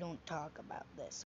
don't talk about this.